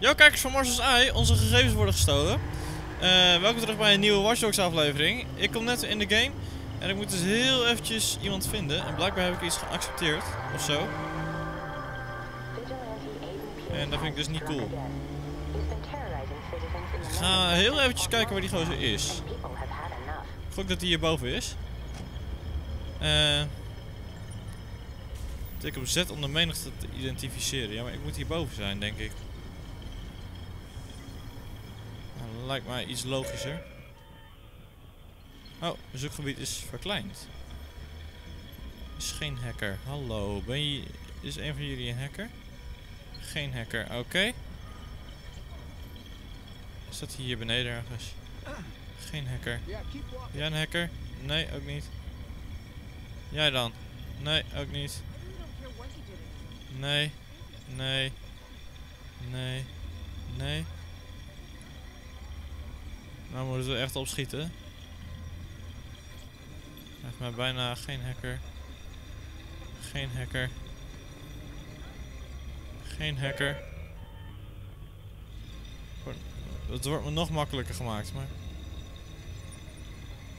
Yo kijkers van Marcel's Eye, onze gegevens worden gestolen. Eh, welkom terug bij een nieuwe Watch Dogs aflevering. Ik kom net in de game en ik moet dus heel eventjes iemand vinden. En blijkbaar heb ik iets geaccepteerd, of zo. En dat vind ik dus niet cool. Ik ga heel eventjes kijken waar die gozer is. Gok dat hij hierboven is. Eh... Tik op Z om de menigte te identificeren. Ja, maar ik moet hierboven zijn, denk ik. Nou, dat lijkt mij iets logischer. Oh, het zoekgebied is verkleind. Is geen hacker. Hallo, ben je... Is een van jullie een hacker? Geen hacker, oké. Staat hij hier beneden ergens? Geen hacker. Jij een hacker? Nee, ook niet. Jij dan? Nee, ook niet. Nee. Nee. Nee. Nee. Nou moeten we echt opschieten. Echt maar bijna geen hacker. Geen hacker. Geen hacker. Het wordt me nog makkelijker gemaakt, maar...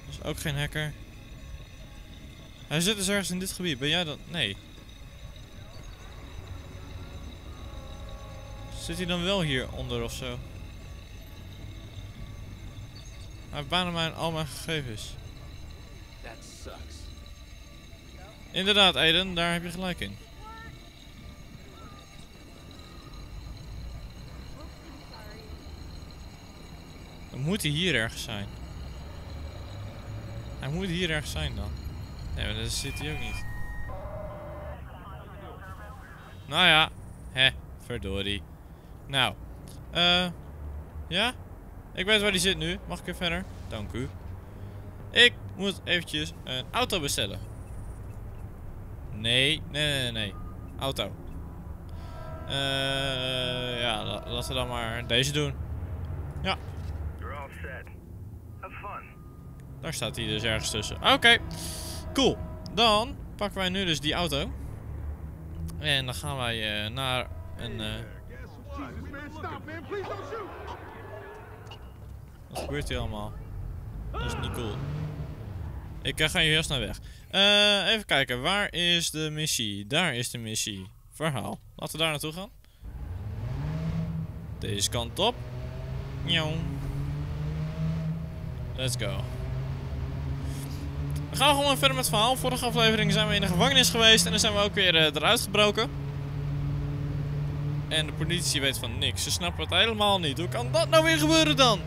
Dat is ook geen hacker. Hij zit dus ergens in dit gebied. Ben jij dat? Nee. Zit hij dan wel hieronder of zo? Hij bijna mijn, al mijn gegevens. Inderdaad, Aiden, daar heb je gelijk in. Dan moet hij hier ergens zijn. Hij moet hier ergens zijn dan. Nee, maar daar zit hij ook niet. Nou ja, hè, verdorie. Nou, eh, ja? Ik weet waar die zit nu. Mag ik even verder? Dank u. Ik moet eventjes een auto bestellen. Nee, nee, nee, nee. Auto. Eh, ja, laten we dan maar deze doen. Ja. Daar staat hij dus ergens tussen. Oké, cool. Dan pakken wij nu dus die auto. En dan gaan wij uh, naar een... Uh... Wat gebeurt hier allemaal? Dat is niet cool. Ik uh, ga hier heel snel weg. even kijken, waar is de missie? Daar is de missie. Verhaal. Laten we daar naartoe gaan. Deze kant op. Njong. Let's go. We gaan gewoon verder met het verhaal. Vorige aflevering zijn we in de gevangenis geweest en dan zijn we ook weer uh, eruit gebroken. En de politie weet van niks. Ze snappen het helemaal niet. Hoe kan dat nou weer gebeuren dan?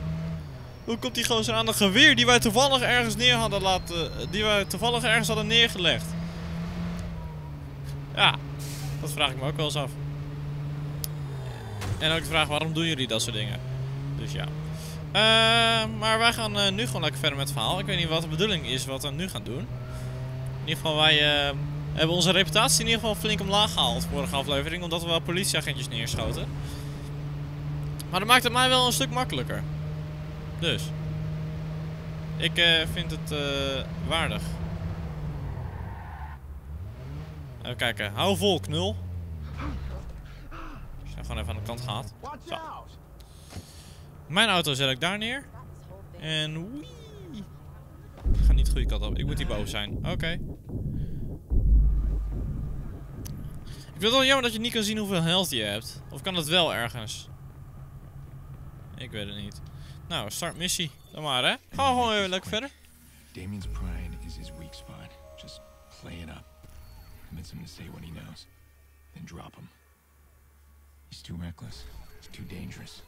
Hoe komt die gozer aan een geweer die wij toevallig ergens neer hadden laten... Die wij toevallig ergens hadden neergelegd? Ja, dat vraag ik me ook wel eens af. En ook de vraag, waarom doen jullie dat soort dingen? Dus ja. Uh, maar wij gaan uh, nu gewoon lekker verder met het verhaal. Ik weet niet wat de bedoeling is wat we nu gaan doen. In ieder geval, wij uh, hebben onze reputatie in ieder geval flink omlaag gehaald vorige aflevering. Omdat we wel politieagentjes neerschoten. Maar dat maakt het mij wel een stuk makkelijker. Dus. Ik vind het waardig. Even kijken. Hou vol, knul. Als je gewoon even aan de kant. Zo. Mijn auto zet ik daar neer. En wee. Ik ga niet de goede kant op. Ik moet hierboven zijn. Oké. Okay. Ik vind het wel jammer dat je niet kan zien hoeveel health je hebt. Of kan dat wel ergens? Ik weet het niet. Nou, start missie. Dan maar, hè. Gaan we gewoon even lekker verder. Damien's pride is his weak spot. Just play it up. Convince him to say what he knows. Then drop him. He's too reckless. He's too dangerous.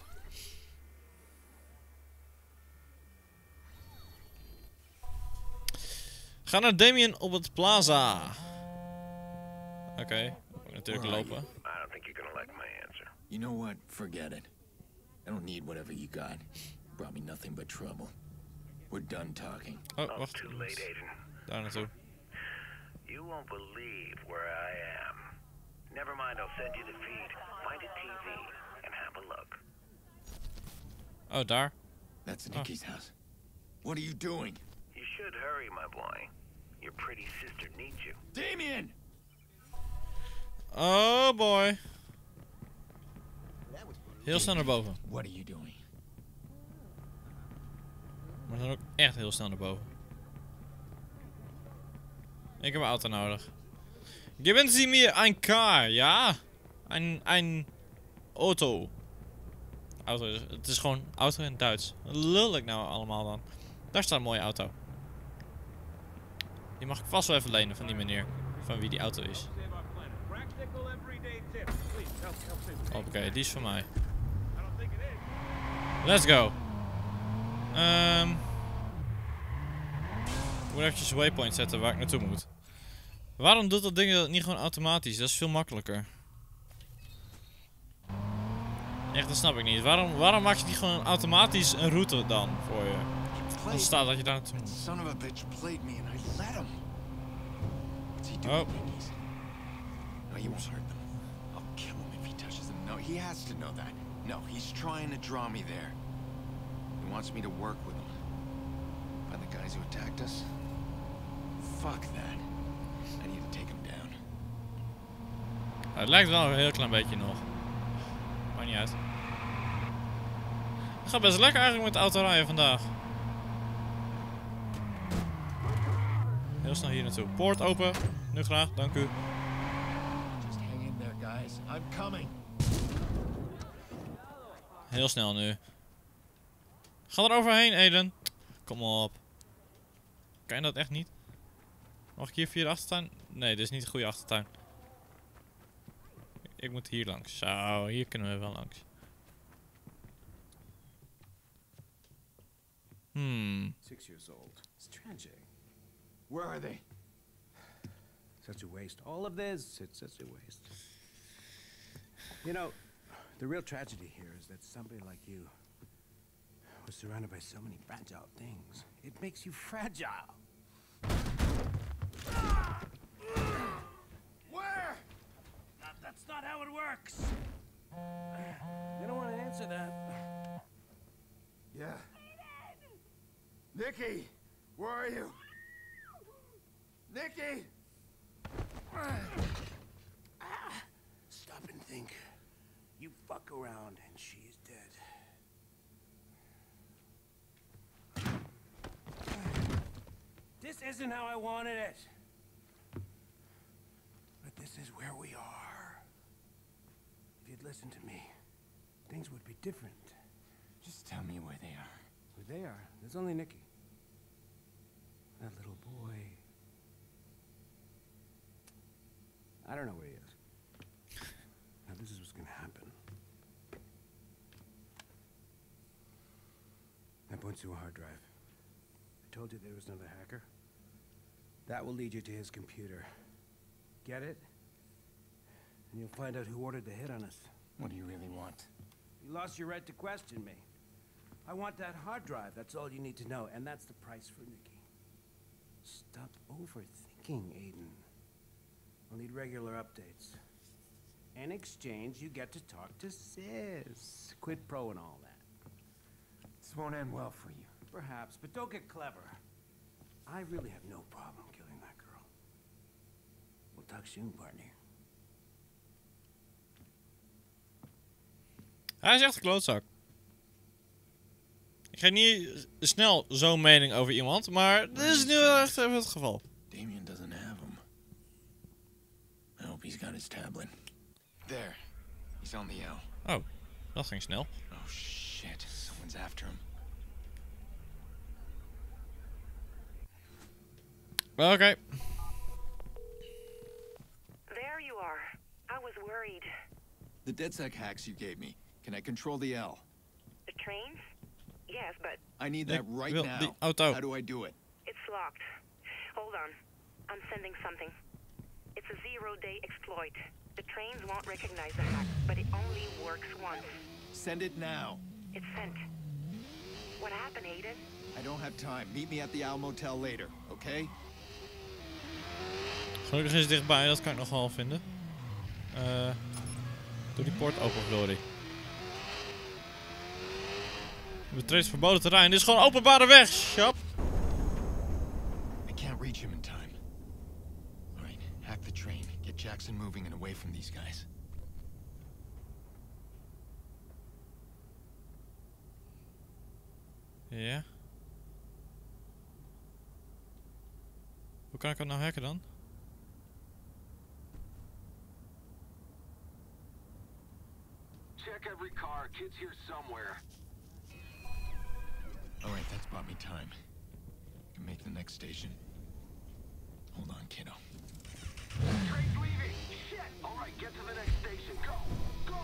Ga naar Damien op het plaza. Oké, okay. natuurlijk lopen. I don't think you're gonna like my answer. You know what? Forget it. I don't need whatever you got. Brought me nothing but trouble. We're done talking. Oh, wacht. Too late, Aiden. Daar naartoe. You won't believe where I am. Never mind, I'll send you the feed. Find a TV and have a look. Oh, Dar? That's oh. Nikki's oh. house. What are you doing? You should hurry, my boy. Your pretty sister needs you. Damien! Oh boy. Heel snel naar boven. What are you doing? Maar dan ook echt heel snel naar boven. Ik heb een auto nodig. Geben Sie mir ein car, ja? Een, een auto. Auto, het is gewoon auto in Duits. Wat Lul ik nou allemaal dan? Daar staat een mooie auto. Die mag ik vast wel even lenen van die meneer. Van wie die auto is. Oké, die is van mij. Let's go. Ehm ik moet eventjes waypoint zetten waar ik naartoe moet. Waarom doet dat ding dat niet gewoon automatisch? Dat is veel makkelijker. Echt, dat snap ik niet. Waarom, waarom maak je niet gewoon automatisch een route dan voor je? Dan staat dat je daar naartoe moet. Son of a bitch played me and I let him. What's he doing, Oh. No, won't hurt them. I'll kill him if he touches them. No, he has to know that. No, he's trying to draw me there. Wants me to work with him. By the guys who attacked us? Fuck that. I need to take him down. Het lijkt wel een heel klein beetje nog. Maakt niet uit. Het gaat best lekker eigenlijk met de auto rijden vandaag. Heel snel hier naartoe. Poort open. Nu graag, dank u. Just hang in there, guys. I'm coming. Heel snel nu. Ga er overheen, Eden. Kom op. Kan je dat echt niet? Mag ik hier via de achtertuin? Nee, dit is niet een goede achtertuin. Ik moet hier langs. Zo, hier kunnen we wel langs. Hmm. Six years old. Tragic. Where are they? Such a waste. All of this, it's such a waste. You know, the real tragedy here is that somebody like you was surrounded by so many fragile things. It makes you fragile. Where? That- that's not how it works. You don't want to answer that. Yeah. Nikki, where are you? Nikki! Stop and think. You fuck around and she's dead. This isn't how I wanted it. But this is where we are. If you'd listened to me, things would be different. Just tell me where they are. Where they are, there's only Nicky. That little boy. I don't know where he is. Now, this is what's gonna happen. I point to a hard drive. I told you there was another hacker. That will lead you to his computer. Get it? And you'll find out who ordered the hit on us. What do you really want? You lost your right to question me. I want that hard drive. That's all you need to know, and that's the price for Nikki. Stop overthinking, Aiden. I'll need regular updates. In exchange, you get to talk to Sis. Quid pro and all that. This won't end well for you. Perhaps, but don't get clever. I really have no problem killing that girl. We'll talk soon, partner. Hij is echt een klootzak. Ik geef niet snel zo'n mening over iemand, maar dit is nu wel echt even het geval. Damien doesn't have him. I hope he's got his tablet. There. He's on the L. Oh, dat ging snel. Oh shit. Someone's after him. Oké. You are. I was worried. The DedSec hacks you gave me. Can I control the L? The trains? Yes, but I need Ik that right wil now. die auto. How do I do it? it's locked. Hold on. I'm sending something. It's a zero-day exploit. The trains won't recognize the hack, but it only works once. Send it now. It's sent. What happened, Aiden? I don't have time. Meet me at the Al Motel later, okay? Gelukkig is het dichtbij, dat kan ik nog wel vinden. Eh, doe die poort open, Glory. We betreden verboden terrein. Dit is gewoon openbare weg, Shop. I can't reach him in time. Right, hack the train. Get Jackson moving and away from these guys. Ja. Yeah. Hoe kan ik dat nou hacken dan? Check every car. Kid's here somewhere. Alright, that's bought me time. Can make the next station. Hold on, kiddo. Train's leaving. Shit. All right, get to the next station. Go. Go.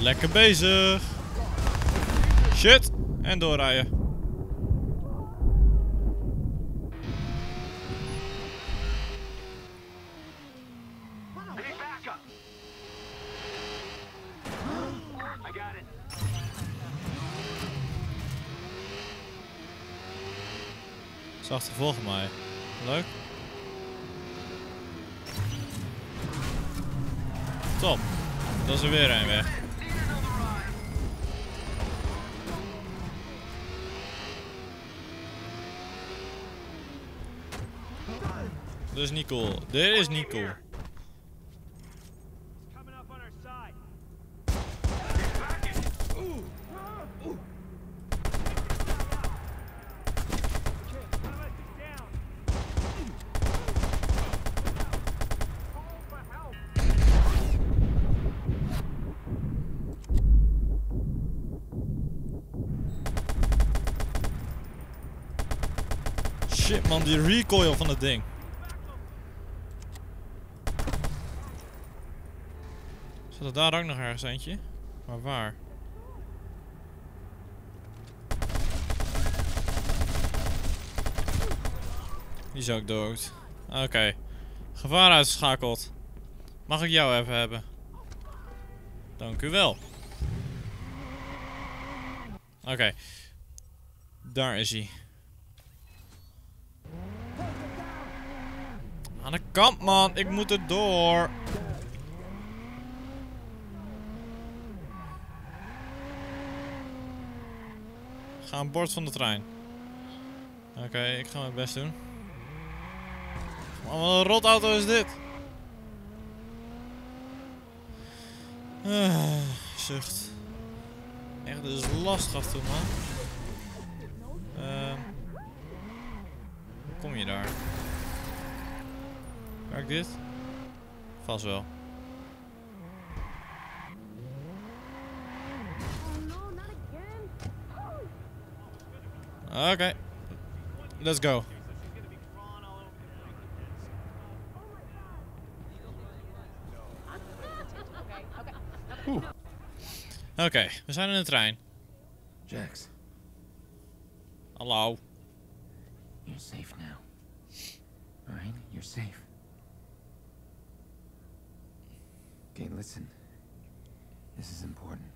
Lekker bezig. Shit. En doorrijden. Ze achtervolgen mij. Leuk. Top. Dat is er weer een weg. Dat is niet cool. Dit is niet cool. Coming up on our side. Shit man, die recoil van het ding. Zat er daar ook nog ergens eentje? Maar waar? Die is ook dood. Oké. Gevaar uitgeschakeld. Mag ik jou even hebben? Dank u wel. Oké. Daar is hij. Aan de kant, man. Ik moet er door. Ga aan boord van de trein. Oké, ik ga mijn best doen. Man, wat een rotauto is dit? Ah, zucht. Echt, dit is lastig af toe, man. Ehm. hoe kom je daar? Werkt dit? Vast wel. Oké. Let's go. Oké, we zijn in de trein. Jax, Hallo. you're safe now. Alright? You're safe. Okay, listen. This is important.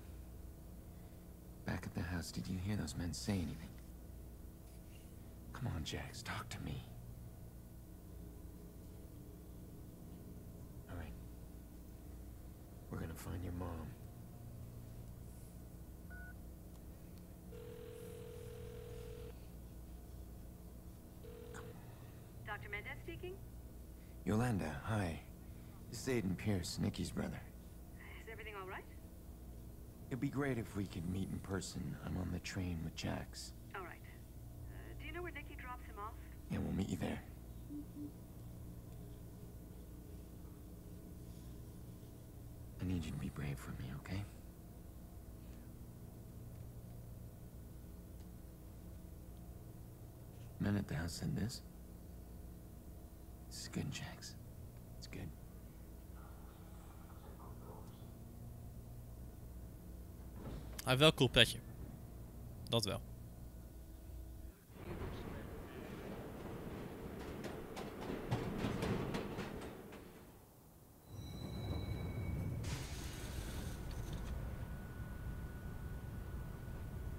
Back at the house, did you hear those men say anything? Come on, Jax, talk to me. Alright. We're gonna find your mom. Dr. Mendez speaking? Yolanda, hi. This is Aiden Pierce, Nikki's brother. Is everything all right? It'd be great if we could meet in person. I'm on the train with Jax. All right. Uh, do you know where Nikki drops him off? Yeah, we'll meet you there. I need you to be brave for me, okay? Men at the house said this. This is good, Jax. Hij heeft wel een cool petje. Dat wel.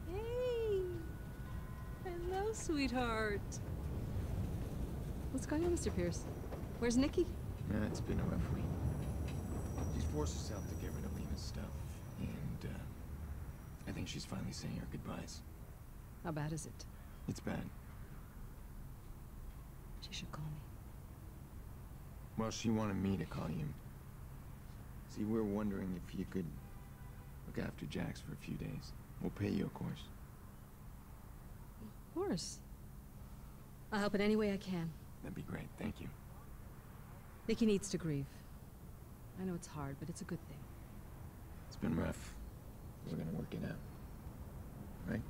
Hey! Hello, sweetheart. What's going on, Mr. Pierce? Where's Nikki? Yeah, it's been a rough week. She's forced herself to She's finally saying her goodbyes. How bad is it? It's bad. She should call me. Well, she wanted me to call you. See, we're wondering if you could look after Jax for a few days. We'll pay you, of course. Of course. I'll help in any way I can. That'd be great. Thank you. Nikki needs to grieve. I know it's hard, but it's a good thing. It's been rough. We're gonna work it out. Right?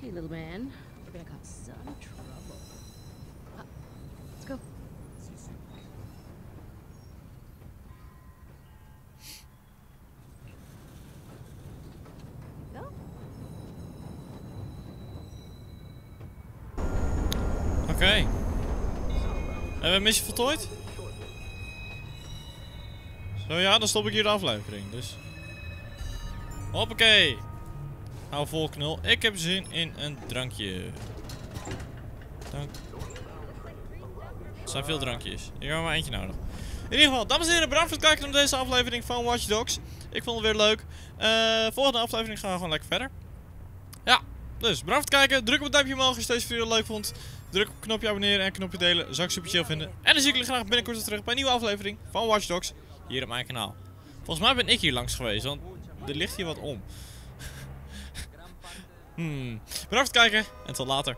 Hey, little man. We're gonna cause some trouble. Uh, let's go. See you soon. Go. Oké. Hebben we een missie voltooid? Zo ja, dan stop ik hier de aflevering. Dus. Hoppakee. Hou vol knul. Ik heb zin in een drankje. Dank. Er zijn veel drankjes. Ik heb maar eentje nodig. In ieder geval, dames en heren, bedankt voor het kijken naar deze aflevering van Watch Dogs. Ik vond het weer leuk. Eh, volgende aflevering gaan we gewoon lekker verder. Ja, dus bedankt voor het kijken. Druk op het duimpje omhoog als je deze video leuk vond. Druk op het knopje abonneren en knopje delen. Zou ik super chill vinden. En dan zie ik jullie graag binnenkort terug bij een nieuwe aflevering van Watch Dogs. Hier op mijn kanaal. Volgens mij ben ik hier langs geweest, want er ligt hier wat om. Hmm. Bedankt voor het kijken en tot later.